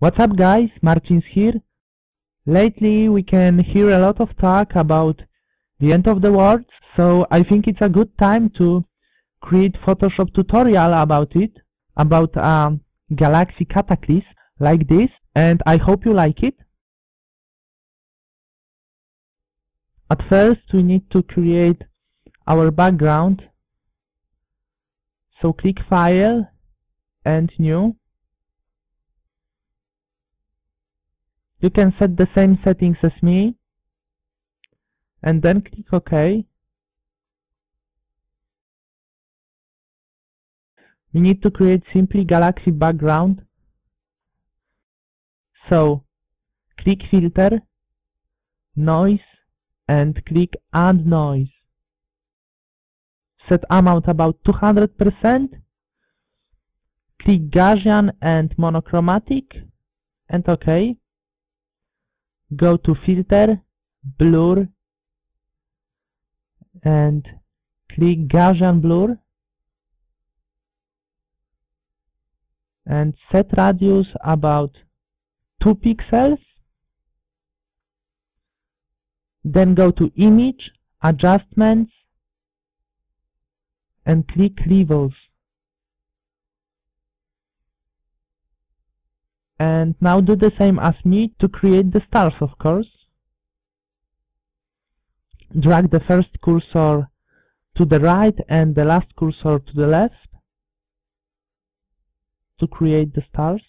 What's up guys, Marcins here. Lately we can hear a lot of talk about the end of the world, so I think it's a good time to create Photoshop tutorial about it, about a galaxy cataclysm like this, and I hope you like it. At first we need to create our background, so click File and New. You can set the same settings as me and then click OK. We need to create simply galaxy background. So click Filter, Noise and click Add Noise. Set amount about 200%. Click Gaussian and Monochromatic and OK go to filter, blur and click Gaussian blur and set radius about 2 pixels then go to image, adjustments and click levels and now do the same as me to create the stars of course. Drag the first cursor to the right and the last cursor to the left to create the stars.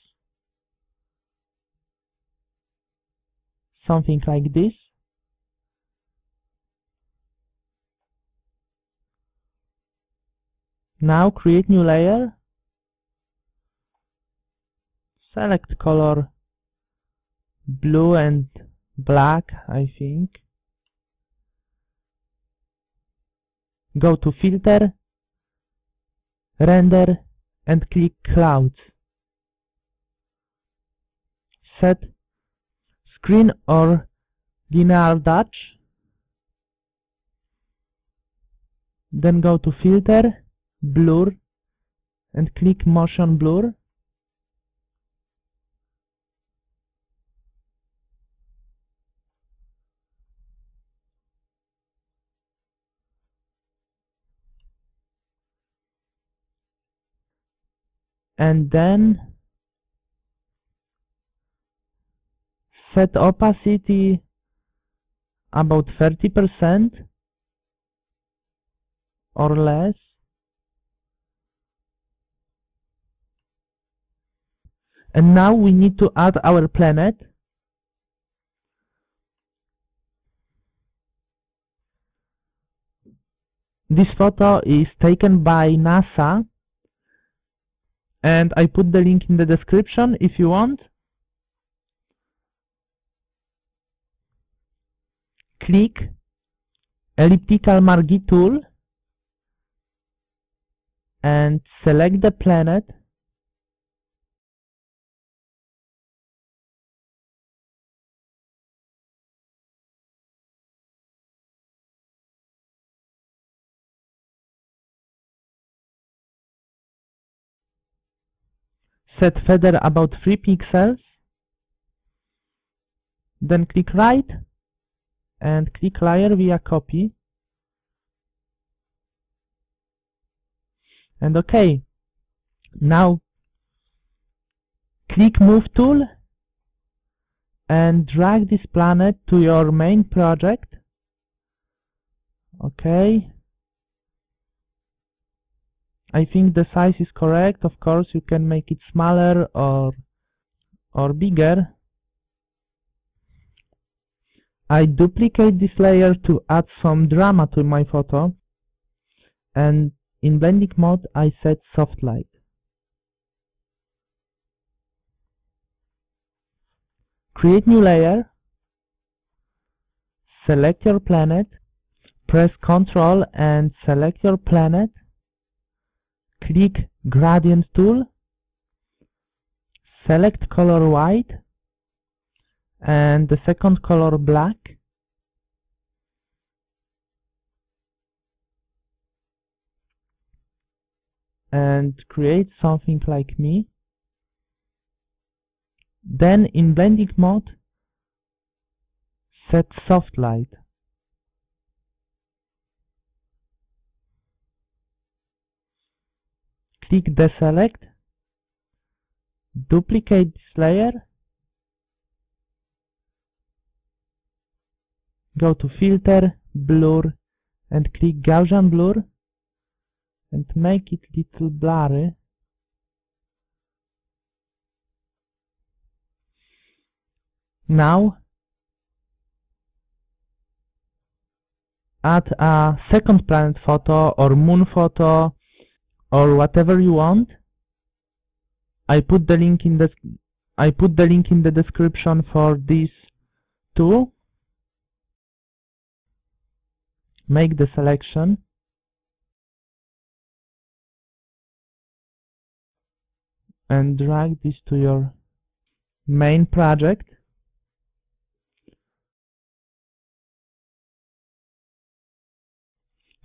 Something like this. Now create new layer select color blue and black I think. Go to filter render and click clouds set screen or linear dodge then go to filter blur and click motion blur and then set opacity about 30% or less. And now we need to add our planet. This photo is taken by NASA and I put the link in the description if you want. Click elliptical marquee tool and select the planet set feather about 3 pixels. Then click right and click layer via copy. And ok now click move tool and drag this planet to your main project. Okay I think the size is correct. Of course, you can make it smaller or or bigger. I duplicate this layer to add some drama to my photo and in blending mode I set soft light. Create new layer, select your planet, press Ctrl and select your planet click gradient tool select color white and the second color black and create something like me Then in blending mode, set soft light. Click deselect, duplicate this layer, go to filter, blur and click Gaussian blur and make it little blurry. Now add a second planet photo or moon photo or whatever you want. I put the link in the I put the link in the description for this tool. Make the selection. And drag this to your main project.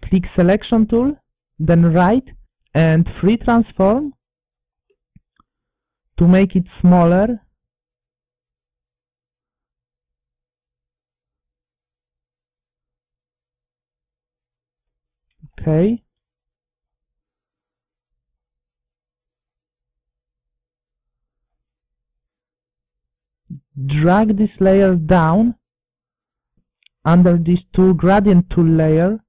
Click selection tool, then right and free transform to make it smaller. Okay. Drag this layer down under this two gradient tool layer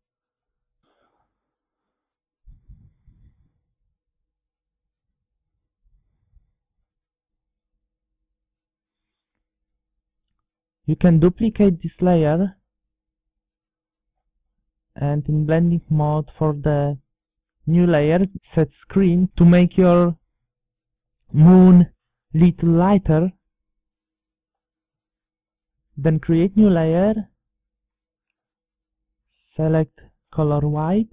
you can duplicate this layer and in blending mode for the new layer set screen to make your moon little lighter. Then create new layer. Select color white.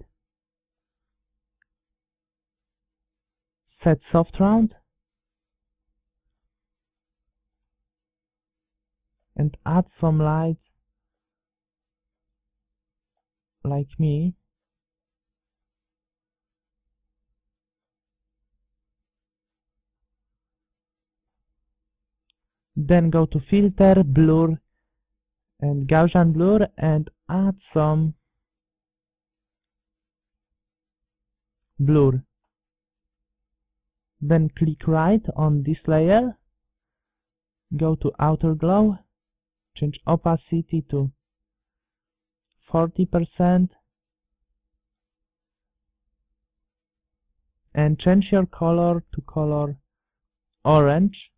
Set soft round and add some lights like me then go to filter blur and Gaussian blur and add some blur. Then click right on this layer go to outer glow change opacity to 40% and change your color to color orange.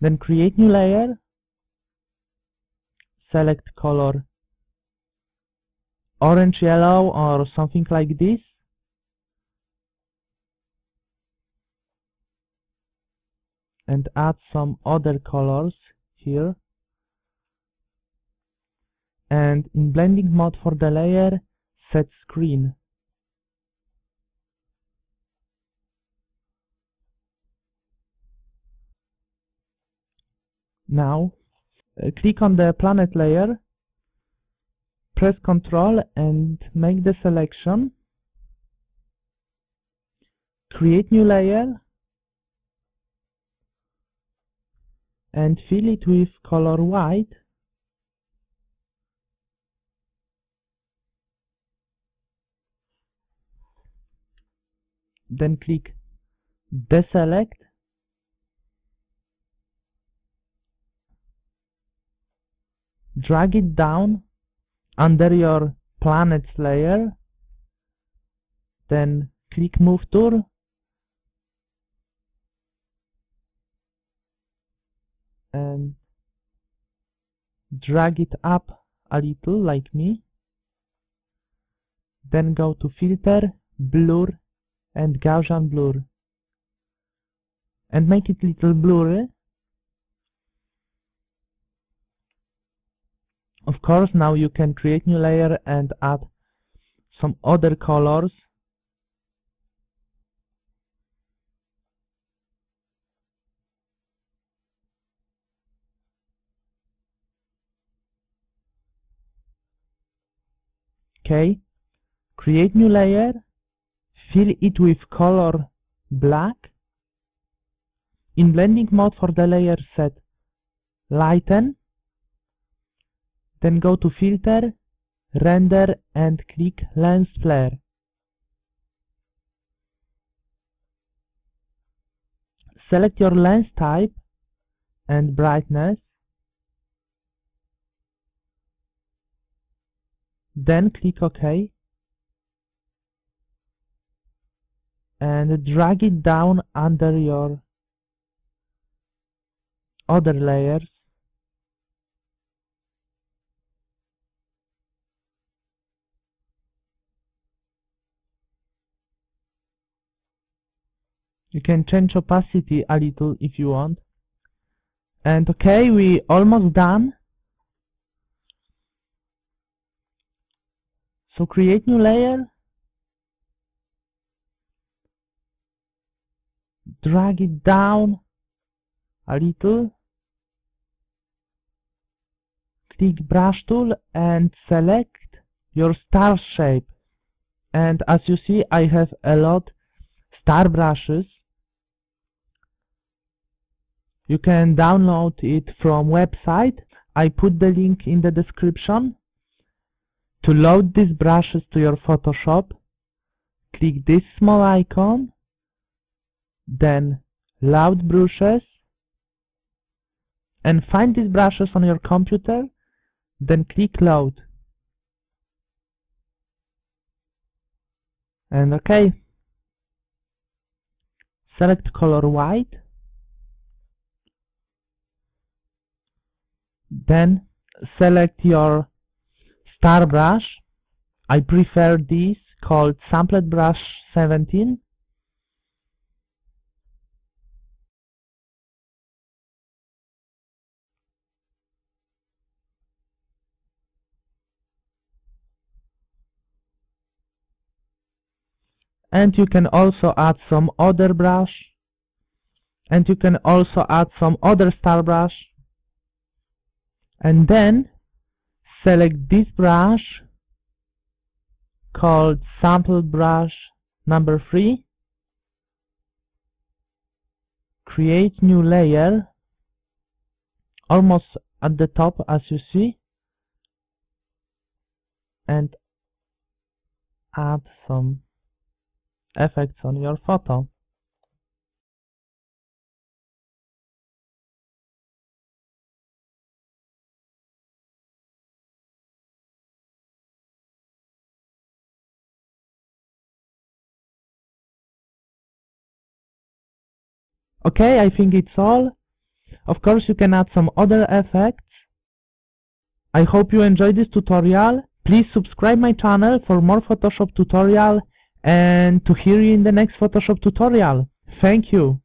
Then create new layer. Select color orange yellow or something like this and add some other colors here. And in blending mode for the layer set screen. Now uh, click on the planet layer press ctrl and make the selection. Create new layer and fill it with color white. Then click deselect. Drag it down under your planets layer. Then click move tool and drag it up a little like me. Then go to filter blur and Gaussian blur. And make it little blurry. Of course now you can create new layer and add some other colors okay create new layer fill it with color black. In blending mode for the layer set lighten. Then go to filter, render and click lens flare. Select your lens type and brightness. Then click OK. And drag it down under your other layers. You can change opacity a little if you want. And okay, we almost done. So create new layer. Drag it down a little. Click brush tool and select your star shape. And as you see, I have a lot star brushes you can download it from website. I put the link in the description. To load these brushes to your Photoshop, click this small icon, then load brushes, and find these brushes on your computer, then click load. And OK. Select color white Then select your star brush. I prefer this called Sampled Brush 17. and you can also add some other brush and you can also add some other star brush and then select this brush called sample brush number 3 create new layer almost at the top as you see. And add some effects on your photo Okay, I think it's all. Of course, you can add some other effects. I hope you enjoyed this tutorial. Please subscribe my channel for more Photoshop tutorial and to hear you in the next Photoshop tutorial. Thank you.